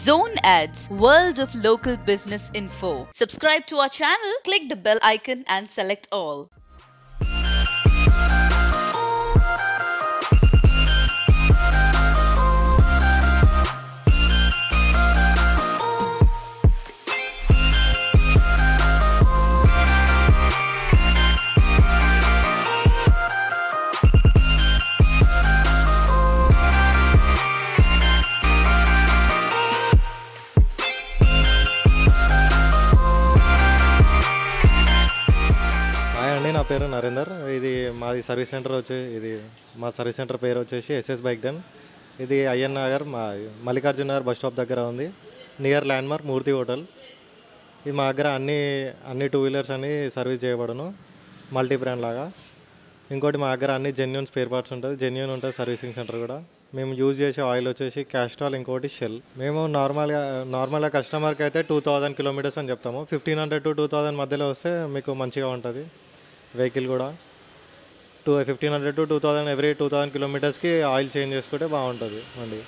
Zone Ads, World of Local Business Info. Subscribe to our channel, click the bell icon and select all. Hi నా పేరు నరేందర్. ఇది మాది service centre వచ్చి ఇది మా సర్వీస్ సెంటర్ పేరు వచ్చేసి ఎస్ఎస్ బైక్ డెన్. ఇది అయ్యన్ నగర్ మా మల్లికార్జున నగర్ బస్ స్టాప్ దగ్గర ఉంది. Near landmark Murthy hotel. ఇది మా దగ్గర అన్ని అన్ని టూ వీలర్స్ అన్ని సర్వీస్ చేయబడను. మల్టీ బ్రాండ్ లాగా. ఇంకోటి మా దగ్గర అన్ని జెన్యున్ స్పేర్ పార్ట్స్ ఉంటుంది. జెన్యున్ ఉంటుంది సర్వీసింగ్ సెంటర్ కూడా. మేము యూజ్ చేసే ఆయిల్ వచ్చేసి క్యాస్ట్రాల్ ఇంకోటి షెల్ మేము నార్మల్గా నార్మల్గా కస్టమర్కి అయితే టూ థౌజండ్ కిలోమీటర్స్ అని చెప్తాము. Fifteen hundred to two thousand మధ్యలో వస్తే మీకు మంచిగా ఉంటుంది. వెహికల్ కూడా. Two fifteen hundred to two thousand every two thousand కిలోమీటర్స్కి oil change చేసుకుంటే బాగుంటుంది అండి